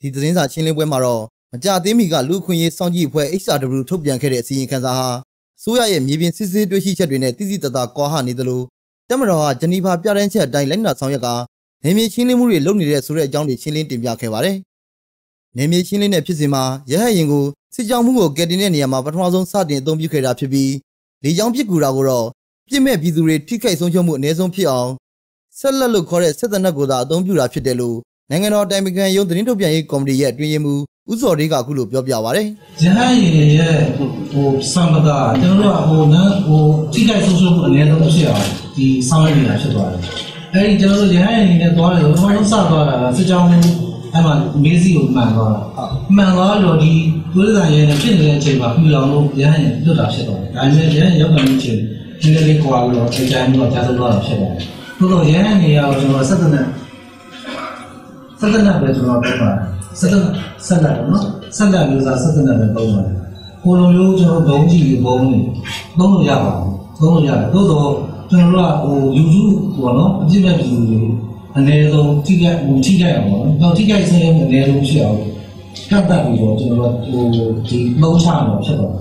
ဒီသတင်းစာရှင်းလင်းပွဲမှာတော့မကြသေးမီကလူအခွင့်ရေးစောင့်ကြည့်အဖွဲ့ HRW ထုတ်ပြန်ခဲ့တဲ့အစည်းအဝေးခန်းစာဟာဆိုရရဲ့မြေပြင်စစ်စစ်တွေ့ရှိချက်တွေနဲ့တိတိတသားကွာဟနေသလိုတမတော်ဟာဂျနီဗာပြတဲ့ချက်အတိုင်းလိုက်နာဆောင်ရွက်ကနေမြေရှင်းလင်းမှုတွေလုပ်နေတဲ့ဆိုတဲ့အကြောင်းတွေရှင်းလင်းတင်ပြခဲ့ပါတယ်။နေမြေရှင်းလင်းတဲ့ဖြစ်စဉ်မှာရဟတ်ရင်ကိုစစ်ကြောင်းမှုကိုကယ်တင်တဲ့နေရာမှာပထမဆုံးစတင်အသုံးပြုခဲ့တာဖြစ်ပြီးလေကြောင်းပစ်ကူတာကိုတော့ပြစ်မဲ့ပြည်သူတွေထိခိုက်ဆုံးရှုံးမှုအ ਨੇ ဆုံးဖြစ်အောင်ဆက်လက်လို့ခေါ်တဲ့စစ်တပ်နက်ကိုသာအသုံးပြုတာဖြစ်တယ်လို့ နိုင်ငံတော်တိုင်ပင်ခံရုံးသတင်းထုတ်ပြန်ရေးကော်မတီရဲ့အတွင်းရေးမှူးဦးစော်လေးကအခုလိုပြောပြပါဗျ။ရဟန်းရည်ရဲ့ဟိုစံပဒါကျွန်တော်တို့ကဟိုနန်းဟိုထိခိုက်ဆုံးရှုံးမှုအနည်းဆုံးဖြစ်အောင်ဒီဆောင်ရွက်နေတာဖြစ်သွားတယ်။အဲဒီကျွန်တော်တို့ရဟန်းရည်နဲ့သွားတယ်ဘယ်မှာလုံးစသွားတာလဲစစ်ကြောင်းမှုအဲ့မှာမေးစီကိုမှန်သွားတာ။မှန်သွားတော့ဒီသွေးဆိုင်ရဲနဲ့ဖြစ်နေတဲ့အချိန်မှာပြည်အောင်လို့ရဟန်းရည်လွတ်တာဖြစ်သွားတယ်။ဒါပေမဲ့ရဟန်းရောက်တဲ့အချိန်ဒီနေ့လေးကွာပြီးတော့အကြမ်းမှုကကြားဆုံးသွားတာဖြစ်သွားတယ်။သို့တော့ရဟန်းနေရာကိုကျွန်တော်ဆက်တဲ့ ဆက်တဲ့ပဲကျွန်တော်ပြောပါတယ်ဆက်လက်ဆက်လက်နော်ဆက်လက်မျိုးစားဆက်လက်ပဲသုံးပါတယ်ကိုလိုမျိုးကျွန်တော်ဘုံကြည့်ဘုံနေသုံးလို့ရပါဘူးသုံးလို့ရတယ်သို့တော့ကျွန်တော်တို့ကဟိုယူစုပေါ့နော်အပြစ်မဲ့ပြည်သူတွေအနည်းဆုံးထိခိုက်ဟိုထိခိုက်အောင်ပေါ့နော်ထိခိုက်ဆင်းရဲမှုအနည်းဆုံးဖြစ်အောင်ကတ်တက်ပြီးတော့ကျွန်တော်တို့ဟိုဒီလုံးချတော့ဖြစ်တော့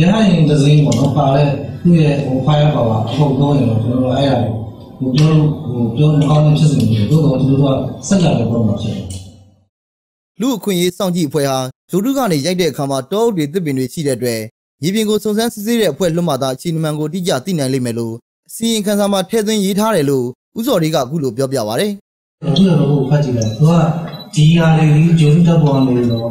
ရဟရင်ဒဇင်းပေါ့နော်ပါတဲ့သူ့ရဲ့ဟို fire power အဟုတ်တော့ရင်ကျွန်တော်တို့အဲ့ဒါ ဟိုပြောဟိုပြောမကောင်းတဲ့ဖြစ်စဉ်တွေတို့တော့ကျွန်တော်တို့ကဆက်လက်လုပ်မှာဖြစ်တယ်လူအခွင့်အရေးစောင့်ကြည့်အဖွဲ့ဟာလူထုကနေရိုက်တဲ့အခါမှာတောအုပ်တွေသစ်ပင်တွေရှိတဲ့အတွက်မြေပြင်ကိုစုံစမ်းစစ်ဆေးတဲ့အဖွဲ့လွှတ်မှသာအချိန်မှန်ကိုတိကျသိနိုင်လိမ့်မယ်လို့အစီရင်ခံစာမှာထည့်သွင်းရေးထားတယ်လို့ဦးစော်လေးကအခုလိုပြောပြပါဗျ။သူတို့ကဖတ်ကြည့်တယ်။သူကဒီဟာလေးဂျိုးတက်ပေါ်နေတော့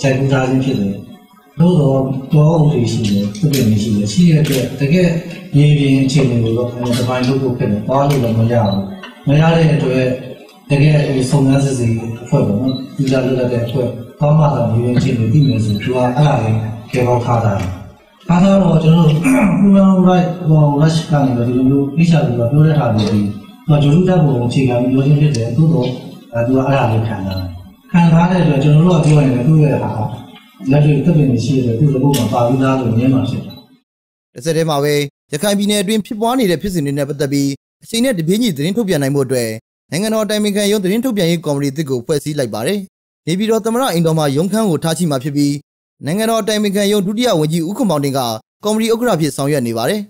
ခြိုက်ပူထားခြင်းဖြစ်တယ်။ သို့တော့တောအုပ်တွေရှိတယ်သစ်ပင်တွေရှိတယ်ရှိတဲ့အတွက်တကယ်မြေပြင်အခြေအနေကိုတော့ဒီပိုင်းလုပ်ဖို့ဖြစ်တယ်။ဘာလို့လဲမရဘူး။မရတဲ့အတွက်တကယ်ဒီစုံစမ်းစစ်ဆေးအဖွဲ့ပေါ့နော်ဒီလာလွတ်တဲ့အဖွဲ့ဘာမှသာမြေပြင်ချင်းပြီးမယ်ဆိုသူကအဲ့ဒါလေးကြေပေါထားတာအားသာတော့ကျွန်တော်တို့ human right ဟို rush ကနေတော့ဒီလိုမျိုးအိရှာပြီးတော့ပြောတဲ့ထားပြီးဒီတော့ဂျိုလူတက်ကိုအခြေခံပြီးပြောချင်းဖြစ်တယ်သို့တော့အဲသူကအဲ့ဒါလေးခံတာခံထားတဲ့အတွက်ကျွန်တော်တို့ကပြောရင်လည်းသူ့ရဲ့ဟာ လက်တွေ့တက်ပင်ရှိတဲ့သူ့လုပ်မှာပါပြီးသားလို့မြင်မှာဖြစ်တယ်တစ်စက်တည်းမှာပဲရခိုင်ပြည်နယ်အတွင်းဖြစ်ပွားနေတဲ့ဖြစ်စဉ်တွေနဲ့ပတ်သက်ပြီးအချိန်နဲ့တပြေးညီသတင်းထုတ်ပြန်နိုင်မှုအတွက်နိုင်ငံတော်တိုင်ပင်ခံရုံးသတင်းထုတ်ပြန်ရေးကော်မတီတစ်ကိုဖွဲ့စည်းလိုက်ပါတယ်။နေပြည်တော်သမရအိမ်တော်မှာရုံးခန်းကိုထားရှိမှာဖြစ်ပြီးနိုင်ငံတော်တိုင်ပင်ခံရုံးဒုတိယဝန်ကြီးဦးခွန်မောင်တင်ကကော်မတီဥက္ကဋ္ဌဖြစ်ဆောင်ရွက်နေပါတယ်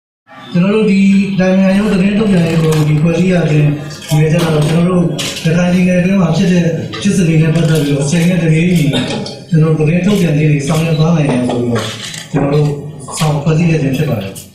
။ကျွန်တော်တို့ဒီတိုင်ပင်ခံရုံးသတင်းထုတ်ပြန်ရေးကော်မတီဖွဲ့စည်းရခြင်း ဒီကြတော့ကျွန်တော်တို့ဒခိုင်ဒီနယ်အတွင်းမှာဖြစ်တဲ့ဖြစ်စဉ်တွေနဲ့ပတ်သက်ပြီးတော့အချိန်နဲ့တည်းကြီးကျွန်တော်တို့သတင်းထုတ်ပြန်ရေးတွေဆောင်ရွက်သွားနိုင်တယ်ဆိုပြီးတော့ကျွန်တော်တို့ဆောင်ဖွဲ့စည်းရခြင်းဖြစ်ပါတယ်။